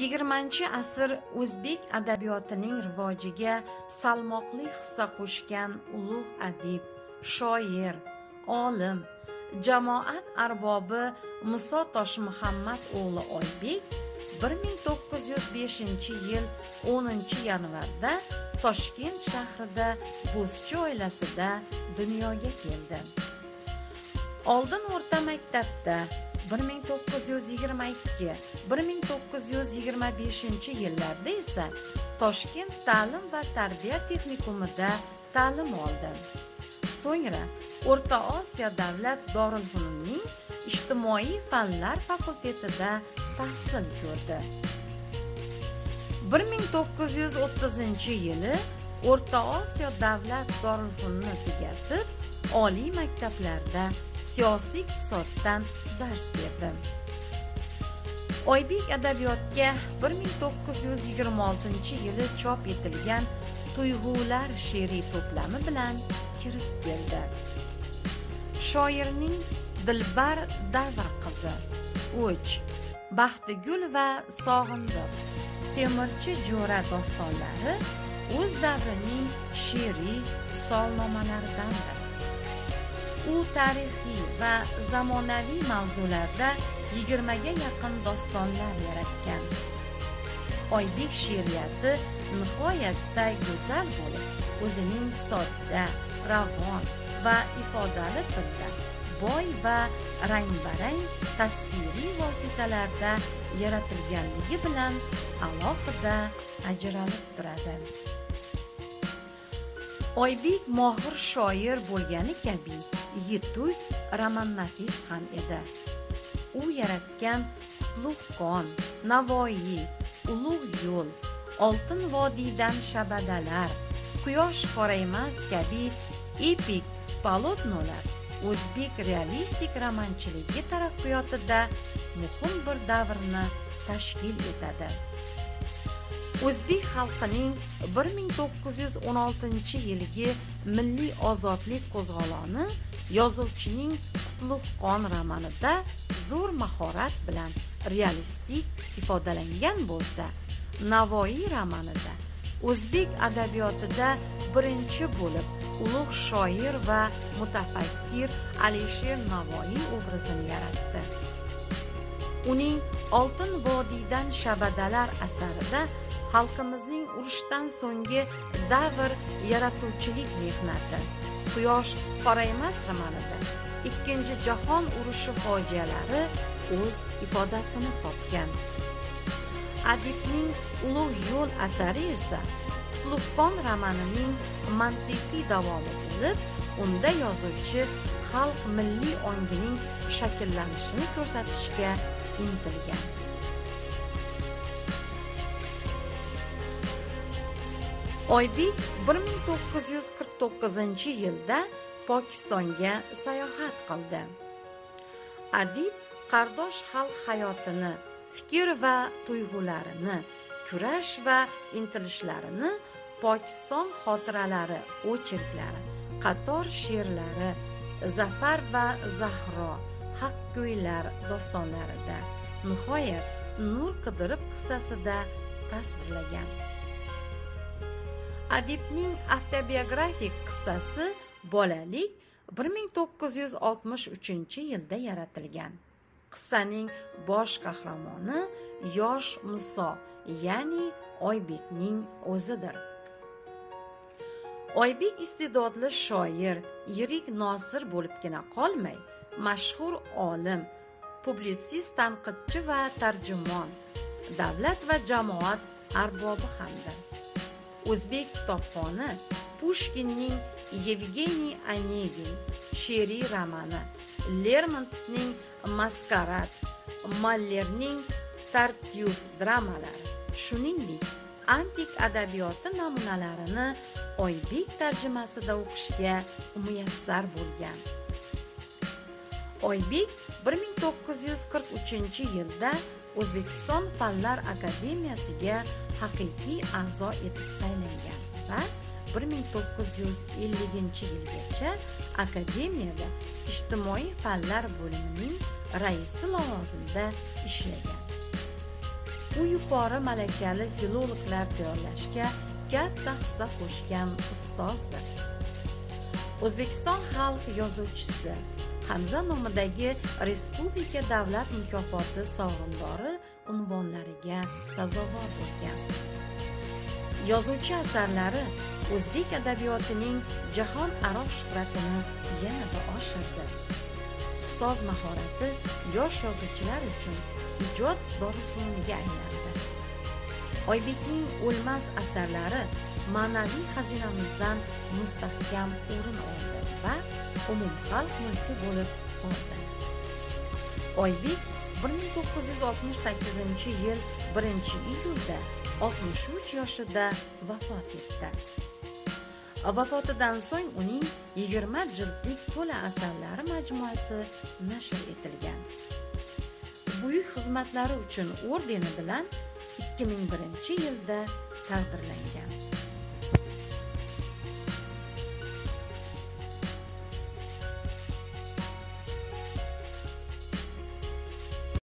yigirmanchi asr o'zbek adabiyotining rivojiga salmoqli hissa qo'shgan ulug' adib shoir olim jamoat arbobi muso toshmuhammad o'g'li oybek 1905 yil 10 yanvarda toshkent shahrida bo'zchi oilasida dunyoga keldi. Oldin o'rta maktabda 1922-1925 yillarda esa Toshkent ta'lim va tarbiya texnikumida ta'lim oldi. So'ngra O'rta Osiyo davlat Dorulfununining ijtimoiy fanlar fakultetida tahsil ko'rdi. 1930-yili O'rta Osiyo davlat dorilfununi tugatib, oliy maktablarda siyosiy iqtisoddan dars berdi. Oybek adabiyotga 1926 yili chop etilgan tuyg'ular she'riy to'plami bilan kirib keldi. Shoirning dilbar davr qizi o'ch baxtigul va sog'indiq temirchi jo'ra dostonlari o'z davrining she'riy solnomalaridandir u tarixiy va zamonaviy mavzularda yigirmaga yaqin dostonlar yaratgan. Oybek she'riyati nihoyatda go'zal bo'lib o'zining sodda ravon va ifodali tilda boy va rang barang tasviriy vositalarda yaratilganligi bilan alohida ajralib turadi. Oybek mohir shoir bo'lgani kabi yetuk romannafis ham edi. U yaratgan qutlug' qon navoiy ulug' yo'l oltin vodiydan shabadalar quyosh qoraymas kabi epik polotnolar o'zbek realistik romanchiligi taraqqiyotida muhim bir davrni tashkil etadi. O'zbek xalqining 1916 yilgi milliy ozodlik qo'zg'oloni yozuvchining qutlug'qon romanida zo'r mahorat bilan realistik ifodalangan bo'lsa navoiy romanida o'zbek adabiyotida birinchi bo'lib ulug' shoir va mutafakkir alisher navoiy obrazini yaratdi. Uning oltin vodiydan shabadalar asarida xalqimizning urushdan so'nggi davr yaratuvchilik mehnati. Quyosh qoraymas romanida. Ikkinchi jahon urushi fojialari o'z ifodasini topgan. Adibning ulug' yo'l asari esa qutlug'qon romanining mantiqiy davomi bo'lib unda yozuvchi xalq milliy ongining shakllanishini ko'rsatishga intilgan. Oybek 1949 yilda pokistonga sayohat qildi. Adib qardosh xalq hayotini fikr va tuyg'ularini kurash va intilishlarini pokiston xotiralari o'chirklari qator she'rlari zafar va zahro haqgo'ylar dostonlarida nihoyat nur qidirib qissasida tasvirlagan. Adibning avtobiografik qissasi bolalik 1963 yilda yaratilgan. Qissaning bosh qahramoni yosh muso ya'ni oybekning o'zidir. Oybek iste'dodli shoir yirik nosir bo'libgina qolmay mashhur olim publitsist tanqidchi va tarjimon davlat va jamoat arbobi hamdir. O'zbek kitobxoni pushkinning yevgeniy onegin she'riy romani lermontovning maskarad mallerning tartyuf dramalari. Shuningdek antik adabiyoti namunalarini oybek tarjimasida o'qishga muyassar bo'lgan. Oybek 1943 yilda o'zbekiston fanlar akademiyasiga haqiqiy a'zo etib saylangan va 1950 yilgacha akademiyada ijtimoiy fanlar bo'limining raisi lavozimida ishlagan. U yuqori malakali filologlar tayyorlashga katta hissa qo'shgan ustozdir. O'zbekiston xalq yozuvchisi hamza nomidagi respublika davlat mukofoti sovrindori unvonlariga sazovor bo'lgan. Yozuvchi asarlari o'zbek adabiyotining jahon aro shuhratini yanada oshirdi. Ustoz mahorati yosh yozuvchilar uchun ijod dorixoniga aylandi oybekning o'lmas asarlari ma'naviy xazinamizdan mustahkam o'rin oldi va umumxalq mulki bo'lib qoldi? Oybek 1968 yil 1 iyulda 63 yoshida vafot etdi. Vafotidan so'ng uning 20 jildlik to'la asarlari majmuasi nashr etilgan. Buyuk xizmatlari uchun ordeni bilan 2001 yilda taqdirlangan.